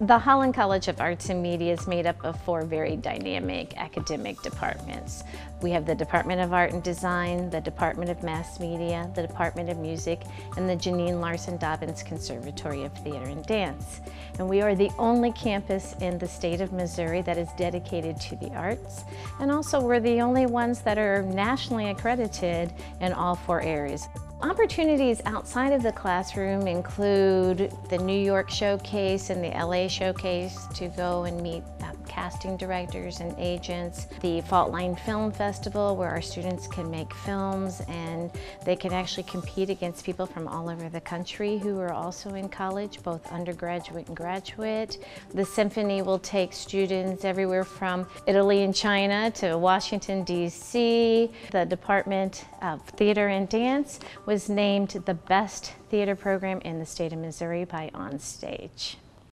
The Holland College of Arts and Media is made up of four very dynamic academic departments. We have the Department of Art and Design, the Department of Mass Media, the Department of Music, and the Janine Larson Dobbins Conservatory of Theater and Dance. And we are the only campus in the state of Missouri that is dedicated to the arts. And also we're the only ones that are nationally accredited in all four areas. Opportunities outside of the classroom include the New York Showcase and the LA Showcase to go and meet casting directors and agents. The Fault Line Film Festival where our students can make films and they can actually compete against people from all over the country who are also in college, both undergraduate and graduate. The symphony will take students everywhere from Italy and China to Washington, D.C. The Department of Theater and Dance was named the best theater program in the state of Missouri by OnStage.